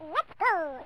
Let's go.